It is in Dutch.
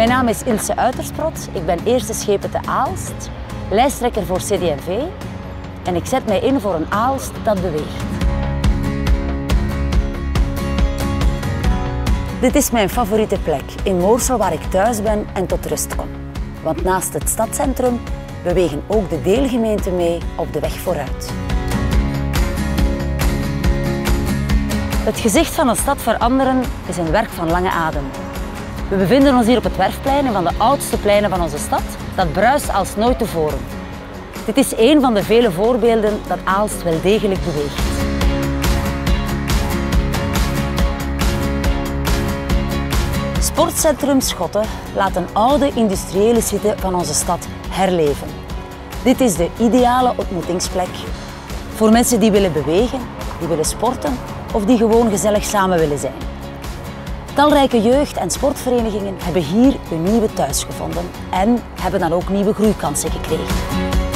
Mijn naam is Ilse Uitersprot. Ik ben eerste schepen te Aalst, lijsttrekker voor CD&V en ik zet mij in voor een Aalst dat beweegt. Dit is mijn favoriete plek in Moorsel waar ik thuis ben en tot rust kom. Want naast het stadscentrum bewegen ook de deelgemeenten mee op de weg vooruit. Het gezicht van een stad veranderen is een werk van lange adem. We bevinden ons hier op het Werfplein, een van de oudste pleinen van onze stad. Dat bruist als nooit tevoren. Dit is een van de vele voorbeelden dat Aalst wel degelijk beweegt. Sportcentrum Schotten laat een oude industriële site van onze stad herleven. Dit is de ideale ontmoetingsplek voor mensen die willen bewegen, die willen sporten of die gewoon gezellig samen willen zijn. Talrijke jeugd- en sportverenigingen hebben hier een nieuwe thuis gevonden en hebben dan ook nieuwe groeikansen gekregen.